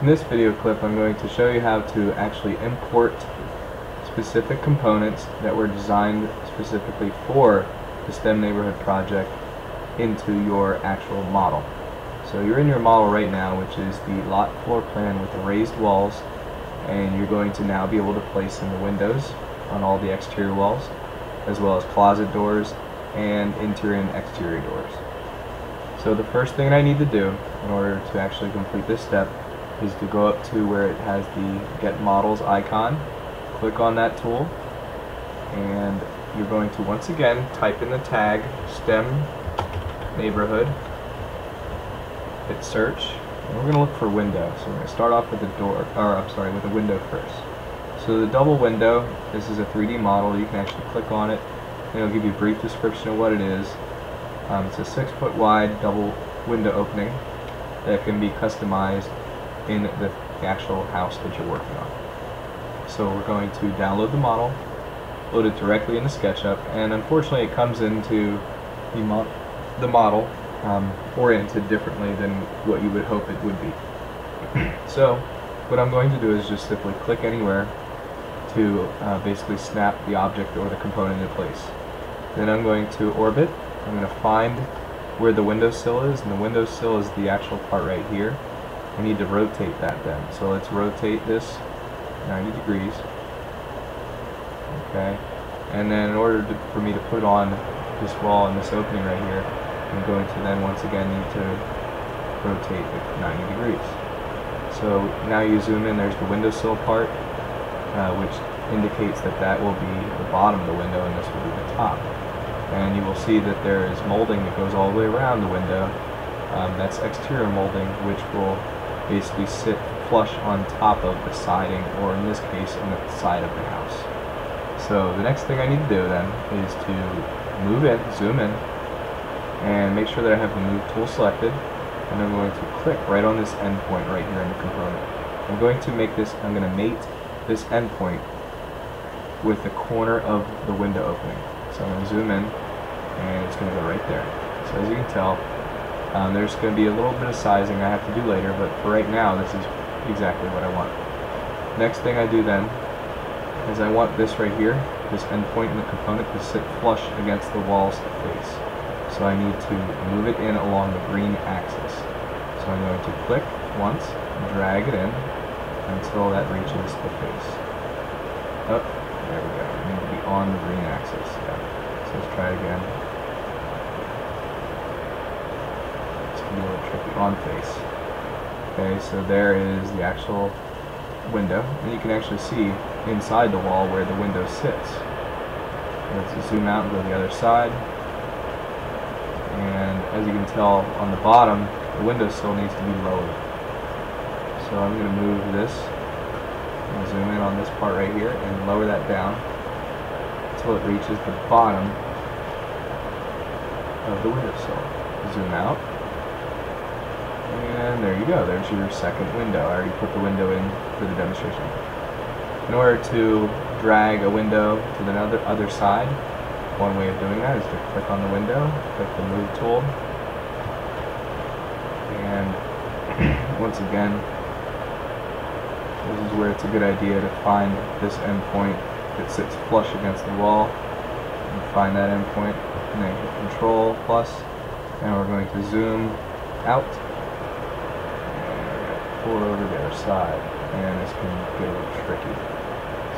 In this video clip I'm going to show you how to actually import specific components that were designed specifically for the STEM neighborhood project into your actual model. So you're in your model right now which is the lot floor plan with the raised walls and you're going to now be able to place in the windows on all the exterior walls as well as closet doors and interior and exterior doors. So the first thing I need to do in order to actually complete this step is to go up to where it has the Get Models icon, click on that tool, and you're going to once again type in the tag STEM neighborhood, hit search, and we're going to look for window. So we're going to start off with the door, or I'm sorry, with the window first. So the double window, this is a 3D model, you can actually click on it, and it'll give you a brief description of what it is. Um, it's a six foot wide double window opening that can be customized in the, actual house that you're working on. So we're going to download the model, load it directly into SketchUp, and unfortunately it comes into the, mo the model um, oriented differently than what you would hope it would be. so what I'm going to do is just simply click anywhere to uh, basically snap the object or the component into place. Then I'm going to orbit, I'm going to find where the windowsill is, and the windowsill is the actual part right here. I need to rotate that then. So let's rotate this 90 degrees. Okay. And then in order to, for me to put on this wall and this opening right here, I'm going to then once again need to rotate it 90 degrees. So now you zoom in, there's the windowsill part, uh, which indicates that that will be the bottom of the window and this will be the top. And you will see that there is molding that goes all the way around the window. Um, that's exterior molding, which will basically sit flush on top of the siding, or in this case, on the side of the house. So the next thing I need to do then is to move in, zoom in, and make sure that I have the move tool selected, and I'm going to click right on this endpoint right here in the component. I'm going to make this, I'm going to mate this endpoint with the corner of the window opening. So I'm going to zoom in, and it's going to go right there. So as you can tell, um, there's going to be a little bit of sizing I have to do later, but for right now, this is exactly what I want. Next thing I do then is I want this right here, this endpoint in the component, to sit flush against the wall's face. So I need to move it in along the green axis. So I'm going to click once, drag it in until that reaches the face. Oh, there we go. I need to be on the green axis. Yeah. So let's try it again. be a little tricky on face. Okay, so there is the actual window, and you can actually see inside the wall where the window sits. Let's zoom out and go to the other side. And as you can tell on the bottom, the window still needs to be lowered. So I'm going to move this and zoom in on this part right here and lower that down until it reaches the bottom of the windowsill. Zoom out and there you go, there's your second window. I already put the window in for the demonstration. In order to drag a window to the other, other side, one way of doing that is to click on the window, click the move tool, and once again, this is where it's a good idea to find this endpoint that sits flush against the wall, and find that endpoint, and then hit Control plus, and we're going to zoom out pull it over to other side, and it's going to get a little tricky.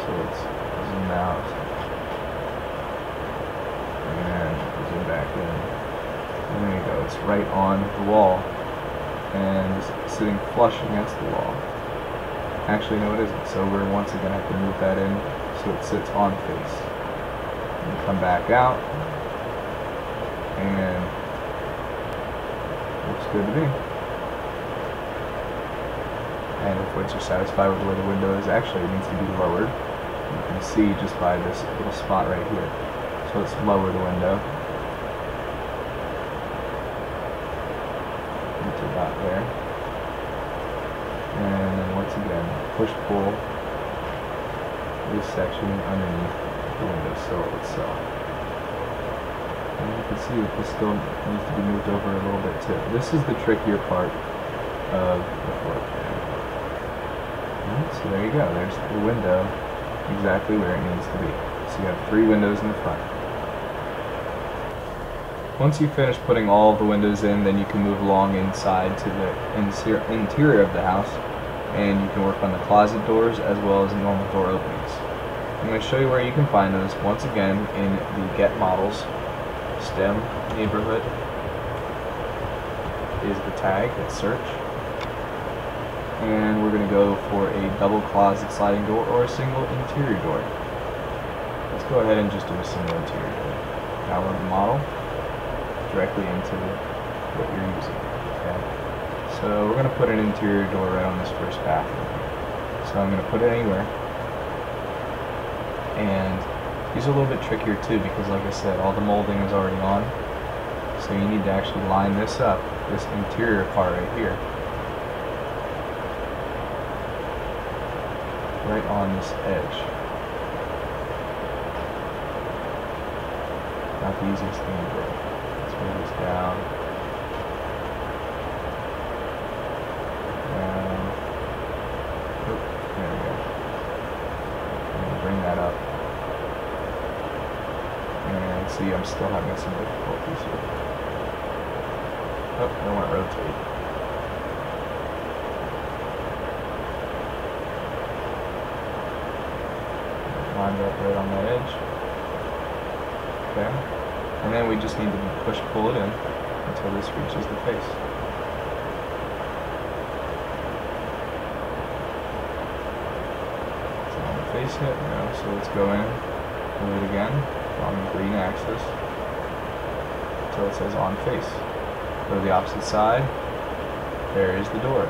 So let's zoom out, and zoom back in. And there you go, it's right on the wall, and it's sitting flush against the wall. Actually, no it isn't, so we're once again have to move that in so it sits on face. And come back out, and looks good to me and if you're satisfied with where the window is, actually it needs to be lowered. You can see just by this little spot right here. So let's lower the window. Into about there. And then once again, push pull this section underneath the window sill itself. And you can see that this still needs to be moved over a little bit too. This is the trickier part of the floor. So there you go. There's the window exactly where it needs to be. So you have three windows in the front. Once you finish putting all the windows in, then you can move along inside to the interior of the house and you can work on the closet doors as well as normal door openings. I'm going to show you where you can find those once again in the Get Models STEM neighborhood is the tag, it's search. And we're going to go for a double closet sliding door or a single interior door. Let's go ahead and just do a single interior door. Download the model directly into what you're using. Okay. So we're going to put an interior door right on this first bathroom. So I'm going to put it anywhere. And these are a little bit trickier too because like I said, all the molding is already on. So you need to actually line this up, this interior part right here. Right on this edge. Not the easiest thing to do. Let's move this down. And, there we go. Bring that up. And see, I'm still having some difficulties here. Oh, I want to rotate. Up right on that edge. Okay. And then we just need to push pull it in until this reaches the face. So on the face hit, no, so let's go in, move it again on the green axis until it says on face. Go to the opposite side, there is the door.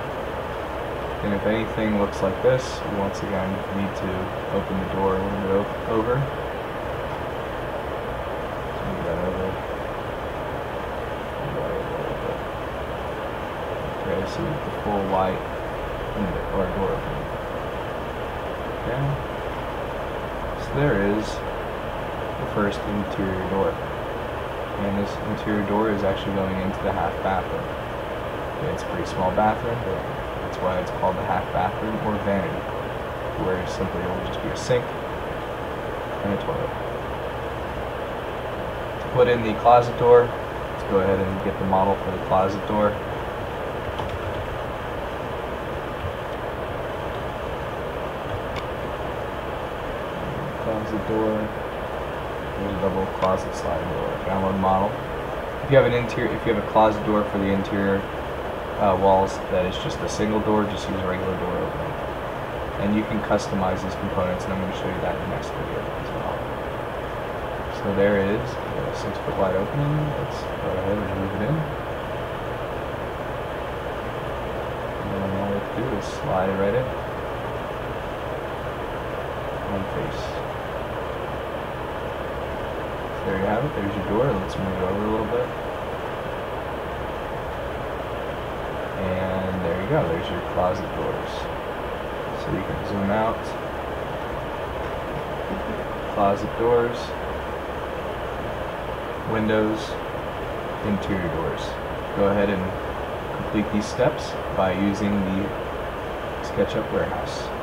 And if anything looks like this, once again need to open the door a little bit over. over. Okay, so the full white window or door opening. Okay. So there is the first interior door and this interior door is actually going into the half bathroom. it's a pretty small bathroom, but that's why it's called the half bathroom or vanity, where simply it will just be a sink and a toilet. To put in the closet door, let's go ahead and get the model for the closet door. Closet door. There's a double closet sliding door. Download model. If you have an interior, if you have a closet door for the interior uh, walls that is just a single door, just use a regular door opening. And you can customize these components, and I'm going to show you that in the next video as well. So there is a six foot wide opening. Let's go ahead and move it in. And then all we have to do is slide it right in. One face. There you have it. There's your door. Let's move it over a little bit. And there you go. There's your closet doors. So you can zoom out. Closet doors. Windows. Interior doors. Go ahead and complete these steps by using the SketchUp Warehouse.